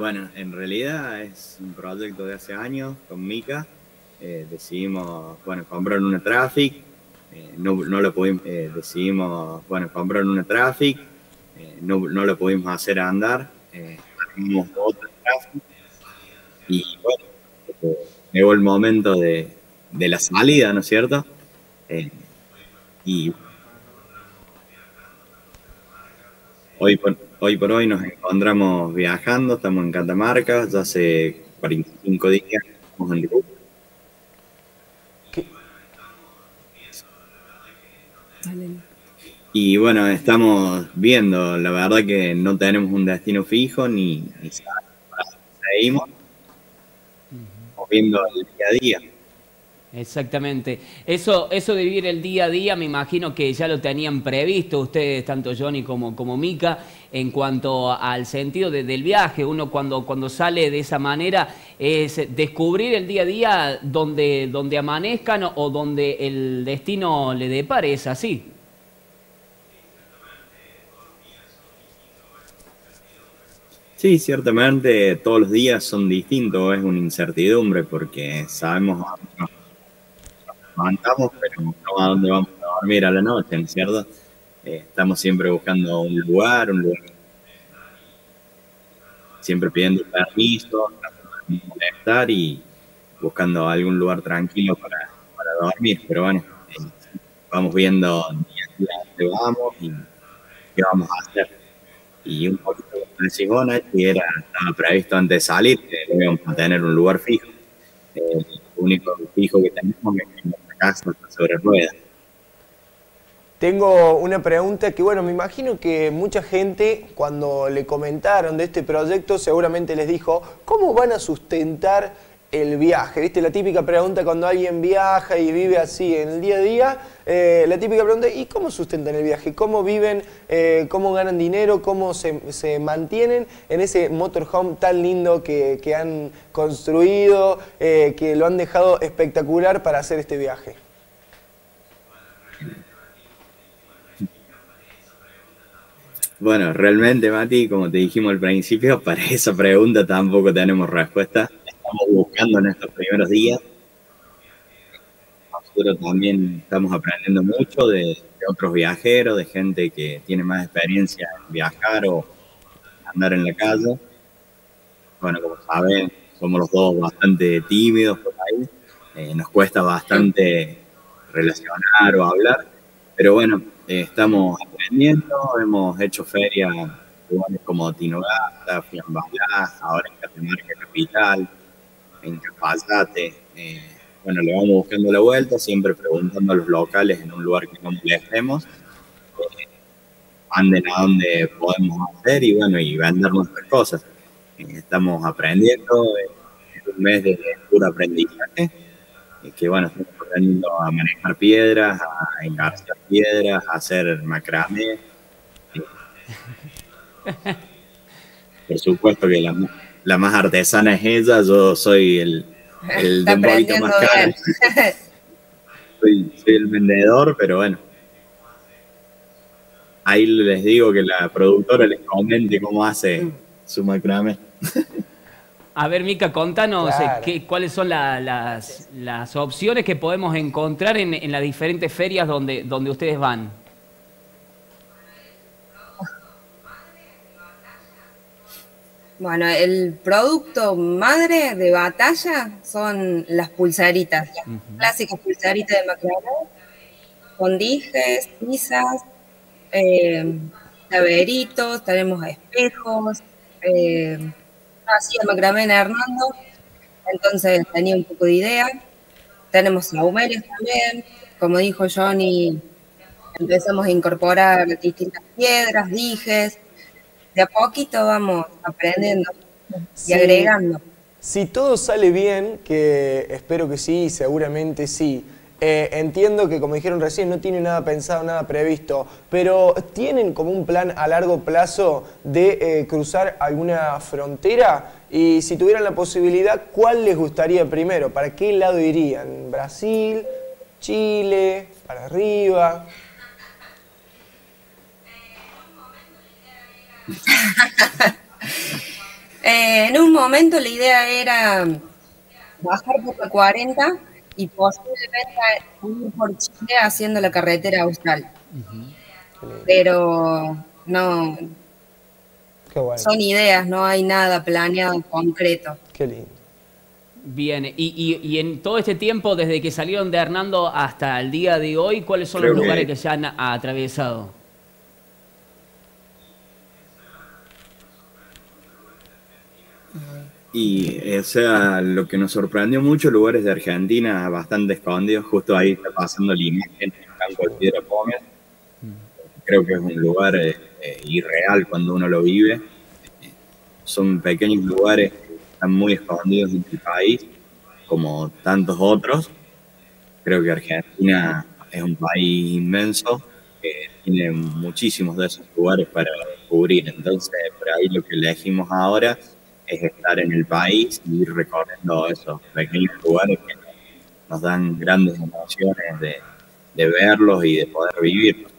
Bueno, en realidad es un proyecto de hace años con Mika. Eh, decidimos, bueno, comprar una Traffic. Eh, no, lo pudimos, eh, decidimos, bueno, comprar una Traffic. no, lo pudimos hacer andar. otra Traffic. Y bueno, llegó el momento de, de, la salida, ¿no es cierto? y hoy por, Hoy por hoy nos encontramos viajando, estamos en Catamarca, ya hace 45 días estamos en grupo. Y bueno, estamos viendo, la verdad que no tenemos un destino fijo ni, ni seguimos viendo el día a día. Exactamente. Eso, eso de vivir el día a día, me imagino que ya lo tenían previsto ustedes, tanto Johnny como, como Mika, en cuanto al sentido del viaje. Uno cuando, cuando sale de esa manera es descubrir el día a día donde, donde amanezcan o donde el destino le depare, ¿es así? Sí, ciertamente todos los días son distintos, es una incertidumbre porque sabemos levantamos, pero no a dónde vamos a dormir a la noche, ¿no es cierto? Eh, estamos siempre buscando un lugar, un lugar. Siempre pidiendo permiso, molestar y buscando algún lugar tranquilo para, para dormir. Pero bueno, eh, vamos viendo día a dónde vamos y qué vamos a hacer. Y un poquito decís vos, que era, estaba previsto antes de salir que íbamos tener un lugar fijo. Eh, el único fijo que tenemos es que sobre ruedas. Tengo una pregunta que, bueno, me imagino que mucha gente cuando le comentaron de este proyecto seguramente les dijo, ¿cómo van a sustentar el viaje? ¿Viste? La típica pregunta cuando alguien viaja y vive así en el día a día, eh, la típica pregunta, ¿y cómo sustentan el viaje? ¿Cómo viven? Eh, ¿Cómo ganan dinero? ¿Cómo se, mantienen en ese motorhome tan lindo que, han construido, eh, que lo han dejado espectacular para hacer este viaje? Bueno, realmente, Mati, como te dijimos al principio, para esa pregunta tampoco tenemos respuesta estamos buscando en estos primeros días. Nosotros también estamos aprendiendo mucho de, otros viajeros, de gente que tiene más experiencia en viajar o andar en la calle. Bueno, como saben, somos los dos bastante tímidos por ahí. Eh, nos cuesta bastante relacionar o hablar, pero bueno, eh, estamos aprendiendo, hemos hecho ferias como Tinogasta, Fiambalá, ahora en Catamarca Capital, en Capazate. Eh, bueno, le vamos buscando la vuelta, siempre preguntando a los locales en un lugar que no molestemos. Eh, anden a donde podemos hacer y bueno, y vender nuestras cosas. Eh, estamos aprendiendo, es un mes de puro aprendizaje, que bueno, estamos aprendiendo a manejar piedras, a engarzar piedras, a hacer macramé. por supuesto que la la más artesana es ella, yo soy el, el de un poquito más caro. soy, el vendedor, pero bueno. Ahí les digo que la productora les comente cómo hace su macramé. A ver, Mica, contanos eh, cuáles son las, las, opciones que podemos encontrar en, en las diferentes ferias donde, donde ustedes van. Bueno, el producto madre de batalla son las pulseritas, las clásicas pulseritas de macramé, con dijes, tizas, eh, tenemos espejos, eh, así el macramé en Hernando, entonces tenía un poco de idea. Tenemos saumerios también, como dijo Johnny, empezamos a incorporar distintas piedras, dijes, de a poquito vamos aprendiendo y agregando. Si todo sale bien, que espero que sí, seguramente sí, eh, entiendo que, como dijeron recién, no tienen nada pensado, nada previsto, pero ¿tienen como un plan a largo plazo de eh, cruzar alguna frontera? Y si tuvieran la posibilidad, ¿cuál les gustaría primero? ¿Para qué lado irían? ¿Brasil? ¿Chile? ¿Para arriba? Eh, en un momento la idea era bajar por la 40 y posiblemente ir por Chile haciendo la carretera austral. Pero no, son ideas, no hay nada planeado concreto. Qué lindo. Bien, y, en todo este tiempo, desde que salieron de Hernando hasta el día de hoy, ¿cuáles son los lugares que... se han atravesado? Y o sea, lo que nos sorprendió mucho, lugares de Argentina bastante escondidos, justo ahí está pasando la imagen en el campo de Piedra Pómez. Creo que es un lugar eh, eh, irreal cuando uno lo vive. Son pequeños lugares están muy escondidos en el país, como tantos otros. Creo que Argentina es un país inmenso, que tiene muchísimos de esos lugares para cubrir. Entonces, por ahí lo que elegimos ahora es estar en el país y ir recorriendo esos pequeños lugares que nos dan grandes emociones de, de verlos y de poder vivirlos.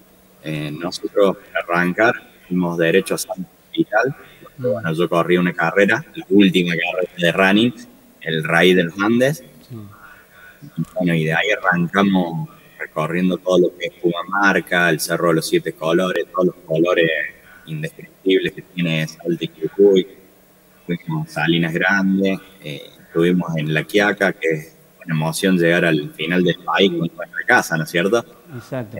Eh, nosotros, arrancar, fuimos derecho a San Hospital, bueno, yo corrí una carrera, la última carrera de running, el Rey de los Andes. Y, bueno, y de ahí arrancamos recorriendo todo lo que es Pumamarca, el Cerro de los Siete Colores, todos los colores indescriptibles que tiene Salta y Cucuy. Fuimos Salinas Grandes, eh, estuvimos en La Quiaca, que es una emoción llegar al final del país con nuestra casa, ¿no es cierto? Exacto.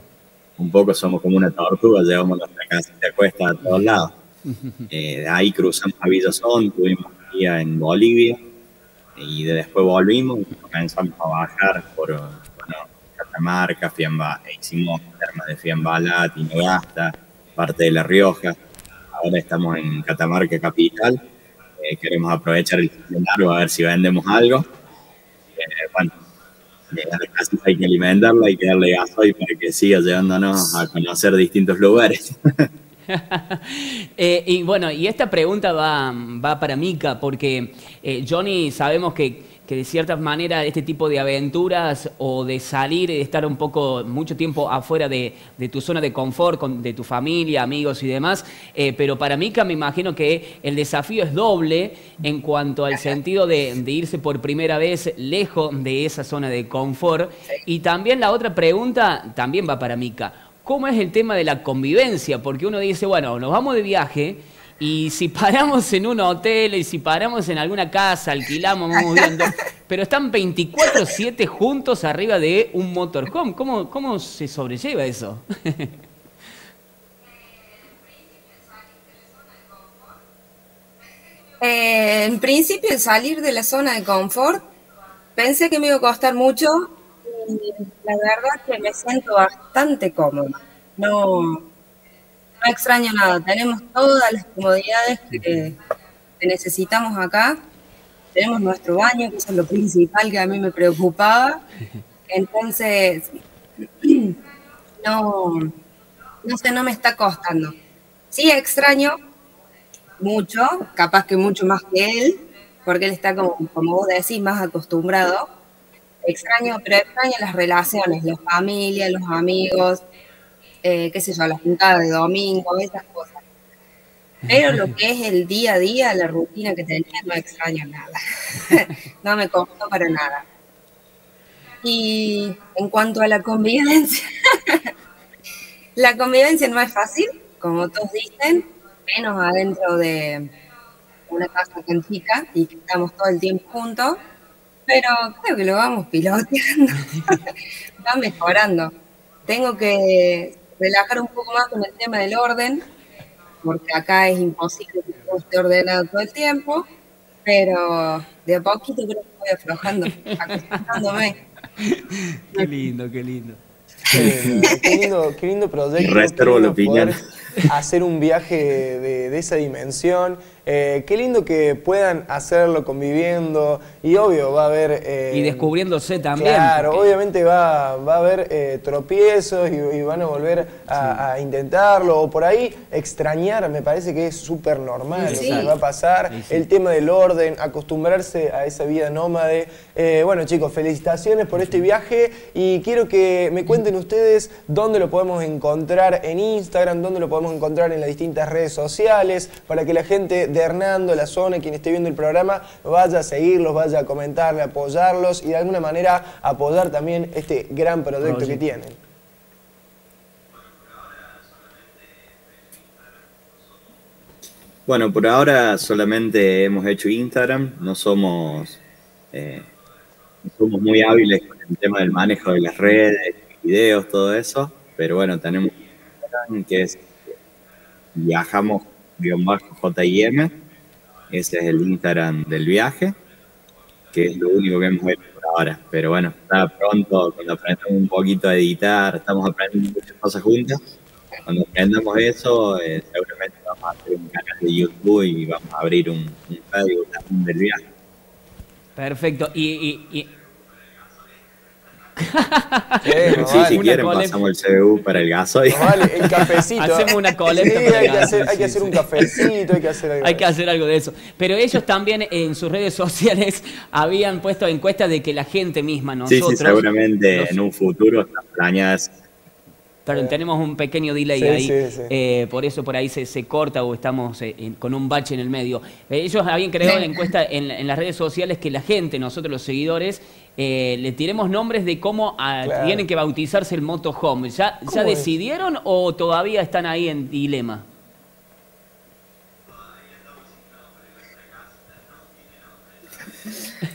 Un poco somos como una tortuga, llevamos nuestra casa y te acuesta a todos lados. Eh, de ahí cruzamos a Villazón, tuvimos un día en Bolivia y después volvimos y comenzamos a bajar por Catamarca, Fiamba, hicimos termas de Fiambala, Tinogasta, parte de La Rioja. Ahora estamos en Catamarca Capital. Eh, queremos aprovechar el largo a ver si vendemos algo. Eh, bueno, hay que alimentarla, hay que darle gasoil para que siga llevándonos a conocer distintos lugares. Eh, y bueno, y esta pregunta va, va para Mika, porque Johnny sabemos que, que, de cierta manera este tipo de aventuras o de salir y de estar un poco, mucho tiempo afuera de, tu zona de confort, con, de tu familia, amigos y demás, eh, pero para Mika me imagino que el desafío es doble en cuanto al sentido de, de irse por primera vez lejos de esa zona de confort. Y también la otra pregunta también va para Mika cómo es el tema de la convivencia, porque uno dice, bueno, nos vamos de viaje y si paramos en un hotel y si paramos en alguna casa, alquilamos, vamos viendo, pero están 24/7 juntos arriba de un motorhome. ¿Cómo, cómo se sobrelleva eso? Eh, en principio, salir de la zona de confort, pensé que me iba a costar mucho la verdad que me siento bastante cómoda. No, no extraño nada. Tenemos todas las comodidades que, necesitamos acá. Tenemos nuestro baño, que es lo principal que a mí me preocupaba. Entonces, no, no sé, no me está costando. Sí extraño mucho, capaz que mucho más que él, porque él está como, como vos decís, más acostumbrado extraño, pero extraño las relaciones, la familia, los amigos, eh, qué sé yo, las juntadas de domingo, esas cosas. Pero lo que es el día a día, la rutina que tenía, no extraño nada. no me costó para nada. Y en cuanto a la convivencia, la convivencia no es fácil, como todos dicen, menos adentro de una casa tan chica y que estamos todo el tiempo juntos pero creo que lo vamos piloteando, va mejorando. Tengo que relajar un poco más con el tema del orden, porque acá es imposible que todo esté ordenado todo el tiempo, pero de a poquito creo que voy aflojando, acostumbrándome. Qué lindo, qué lindo. qué lindo, qué lindo proyecto. La opinión. Hacer un viaje de, de esa dimensión eh, qué lindo que puedan hacerlo conviviendo y obvio va a haber... Eh, y descubriéndose también. Claro, obviamente va, va, a haber eh, tropiezos y, van a volver a, intentarlo o por ahí extrañar, me parece que es súper normal lo que va a pasar. El tema del orden, acostumbrarse a esa vida nómade. bueno chicos, felicitaciones por este viaje y quiero que me cuenten ustedes dónde lo podemos encontrar en Instagram, dónde lo podemos encontrar en las distintas redes sociales para que la gente de internando la zona, quien esté viendo el programa, vaya a seguirlos, vaya a comentarle, apoyarlos y de alguna manera apoyar también este gran proyecto que tienen. Bueno, por ahora solamente hemos hecho Instagram, no somos, eh, somos muy hábiles con el tema del manejo de las redes, videos, todo eso, pero bueno, tenemos Instagram que es viajamos JIM, ese es el Instagram del viaje, que es lo único que hemos hecho por ahora, pero bueno, está pronto, cuando aprendamos un poquito a editar, estamos aprendiendo muchas cosas juntas, cuando aprendamos eso, eh, seguramente vamos a hacer un canal de YouTube y vamos a abrir un, un Facebook del viaje. Perfecto. Y, sí, si quieren pasamos el CBU para el gasoil. vale, el cafecito. Hacemos una colecta. Sí, hay, que hacer, hay que hacer un cafecito, hay que hacer algo. Hay que hacer algo de eso. Pero ellos también en sus redes sociales habían puesto encuestas de que la gente misma, nosotros... Sí, sí, seguramente en un futuro están planeadas Perdón, tenemos un pequeño delay ahí, eh, por eso por ahí se, corta o estamos eh, con un bache en el medio. Eh, ellos habían creado la encuesta en, las redes sociales que la gente, nosotros los seguidores, le tiremos nombres de cómo ah, tienen que bautizarse el motorhome. ¿Ya, ¿Ya decidieron o todavía están ahí en dilema?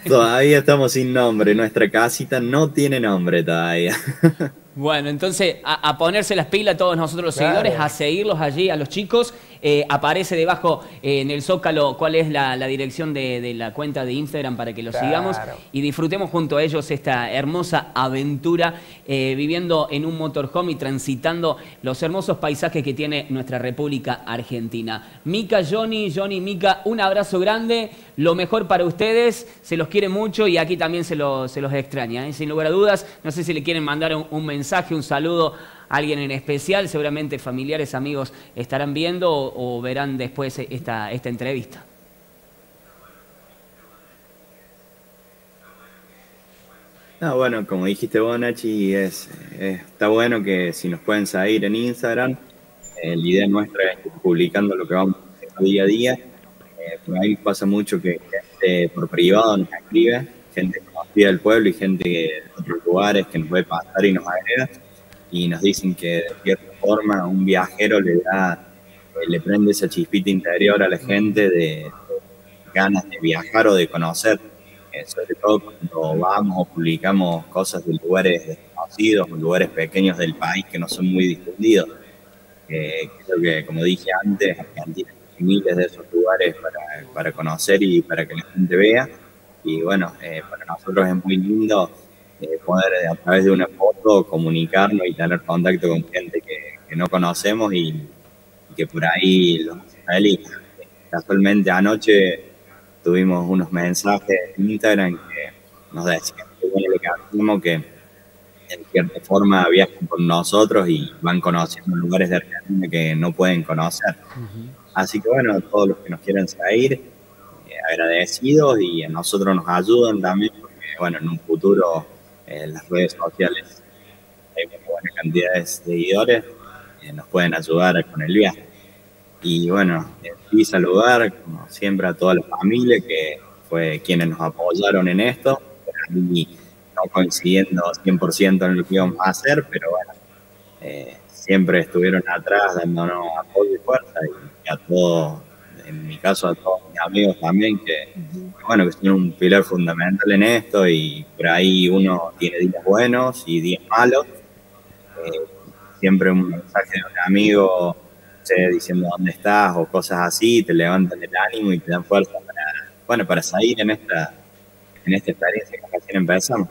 Todavía estamos sin nombre, nuestra casita no tiene nombre todavía. Bueno, entonces a, ponerse las pilas todos nosotros los seguidores, a seguirlos allí, a los chicos. Eh, aparece debajo eh, en el zócalo cuál es la, dirección de, la cuenta de Instagram para que los sigamos y disfrutemos junto a ellos esta hermosa aventura eh, viviendo en un motorhome y transitando los hermosos paisajes que tiene nuestra República Argentina. Mica, Johnny, Johnny, Mica, un abrazo grande, lo mejor para ustedes, se los quiere mucho y aquí también se, se los extraña, sin lugar a dudas. No sé si le quieren mandar un mensaje mensaje, un saludo a alguien en especial, seguramente familiares, amigos estarán viendo o, verán después esta, esta entrevista. bueno, como dijiste vos, Nachi, es, está bueno que si nos pueden seguir en Instagram, eh, la idea nuestra es publicando lo que vamos día a día. Por ahí pasa mucho que gente por privado nos escribe, gente del pueblo y gente de otros lugares que nos puede pasar y nos agrega y nos dicen que de cierta forma un viajero le da, le prende esa chispita interior a la gente de, ganas de viajar o de conocer, eh, sobre todo cuando vamos o publicamos cosas de lugares desconocidos o lugares pequeños del país que no son muy difundidos. Eh, creo que, como dije antes, Argentina miles de esos lugares para, para conocer y para que la gente vea y bueno, eh, para nosotros es muy lindo eh, poder a través de una foto comunicarnos y tener contacto con gente que, no conocemos y, que por ahí los feliz. Casualmente anoche tuvimos unos mensajes en Instagram que nos decían que bueno lo que hacemos, que en cierta forma viajan con nosotros y van conociendo lugares de Argentina que no pueden conocer. Así que bueno, todos los que nos quieran seguir, agradecidos y a nosotros nos ayudan también, porque bueno, en un futuro en las redes sociales hay una buena cantidad de seguidores que nos pueden ayudar con el viaje. Y bueno, y saludar, como siempre, a toda la familia que fue quienes nos apoyaron en esto, no coincidiendo 100% en lo que íbamos a hacer, pero bueno, eh, siempre estuvieron atrás dándonos apoyo y fuerza y a todos en mi caso a todos mis amigos también, que, bueno, que son un pilar fundamental en esto y por ahí uno tiene días buenos y días malos. Eh, siempre un mensaje de un amigo diciendo dónde estás o cosas así, te levantan el ánimo y te dan fuerza para, bueno, para salir en esta, en esta experiencia que recién empezamos.